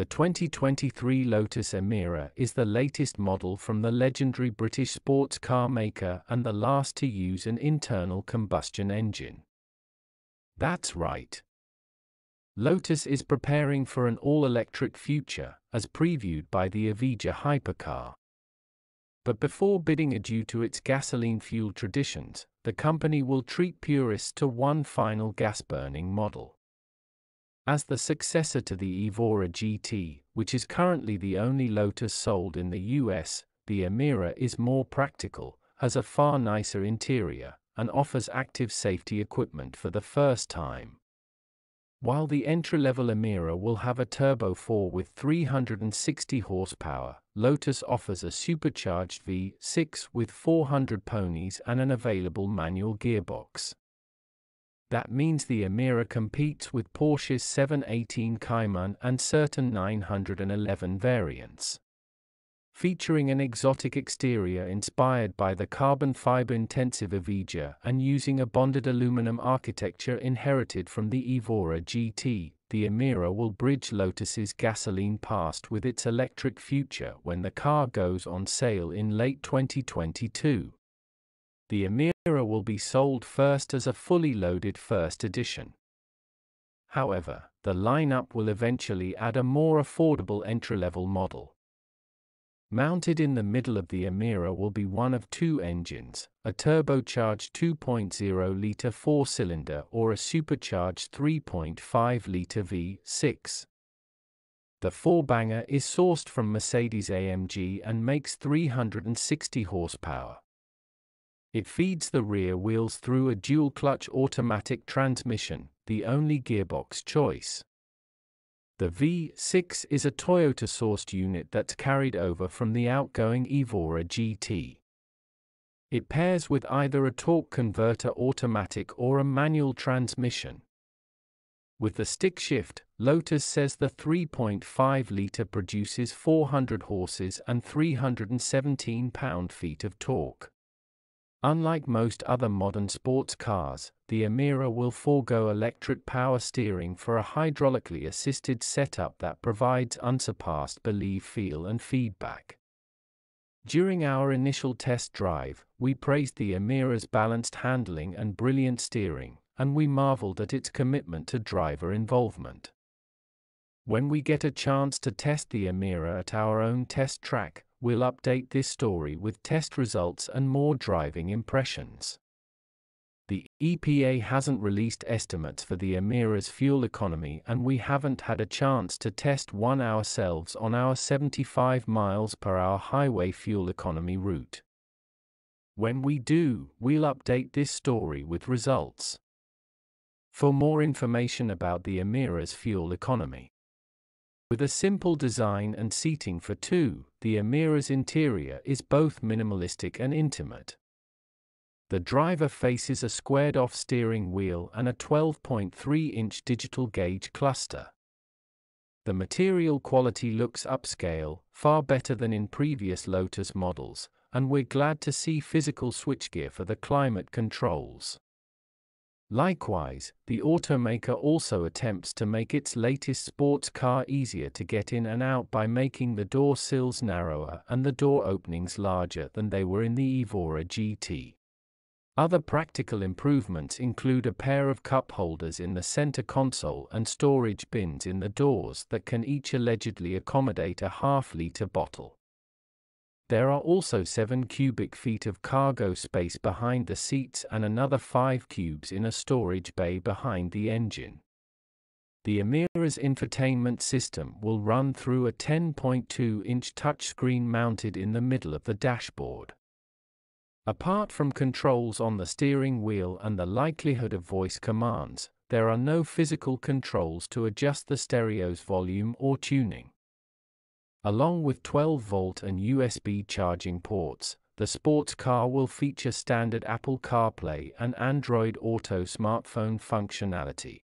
The 2023 Lotus Emira is the latest model from the legendary British sports car maker and the last to use an internal combustion engine. That's right. Lotus is preparing for an all electric future, as previewed by the Evija hypercar. But before bidding adieu to its gasoline fueled traditions, the company will treat purists to one final gas burning model. As the successor to the Evora GT, which is currently the only Lotus sold in the US, the Emira is more practical, has a far nicer interior, and offers active safety equipment for the first time. While the entry-level Emira will have a Turbo 4 with 360 horsepower, Lotus offers a supercharged V6 with 400 ponies and an available manual gearbox. That means the Emira competes with Porsche's 718 Cayman and certain 911 variants. Featuring an exotic exterior inspired by the carbon fiber intensive Evija and using a bonded aluminum architecture inherited from the Evora GT, the Emira will bridge Lotus's gasoline past with its electric future when the car goes on sale in late 2022 the Emira will be sold first as a fully loaded first edition. However, the lineup will eventually add a more affordable entry-level model. Mounted in the middle of the Emira will be one of two engines, a turbocharged 2.0-litre four-cylinder or a supercharged 3.5-litre V6. The four-banger is sourced from Mercedes-AMG and makes 360 horsepower. It feeds the rear wheels through a dual clutch automatic transmission, the only gearbox choice. The V6 is a Toyota sourced unit that's carried over from the outgoing Evora GT. It pairs with either a torque converter automatic or a manual transmission. With the stick shift, Lotus says the 3.5 litre produces 400 horses and 317 pound feet of torque. Unlike most other modern sports cars, the Emira will forego electric power steering for a hydraulically assisted setup that provides unsurpassed believe feel and feedback. During our initial test drive, we praised the Emira's balanced handling and brilliant steering, and we marveled at its commitment to driver involvement. When we get a chance to test the Emira at our own test track, we'll update this story with test results and more driving impressions. The EPA hasn't released estimates for the Emira's fuel economy and we haven't had a chance to test one ourselves on our 75 miles per hour highway fuel economy route. When we do, we'll update this story with results. For more information about the Emira's fuel economy, with a simple design and seating for two, the Emira's interior is both minimalistic and intimate. The driver faces a squared off steering wheel and a 12.3 inch digital gauge cluster. The material quality looks upscale, far better than in previous Lotus models, and we're glad to see physical switchgear for the climate controls. Likewise, the automaker also attempts to make its latest sports car easier to get in and out by making the door sills narrower and the door openings larger than they were in the Evora GT. Other practical improvements include a pair of cup holders in the center console and storage bins in the doors that can each allegedly accommodate a half liter bottle. There are also 7 cubic feet of cargo space behind the seats and another 5 cubes in a storage bay behind the engine. The Emira's infotainment system will run through a 10.2 inch touchscreen mounted in the middle of the dashboard. Apart from controls on the steering wheel and the likelihood of voice commands, there are no physical controls to adjust the stereo's volume or tuning. Along with 12 volt and USB charging ports, the sports car will feature standard Apple CarPlay and Android Auto smartphone functionality.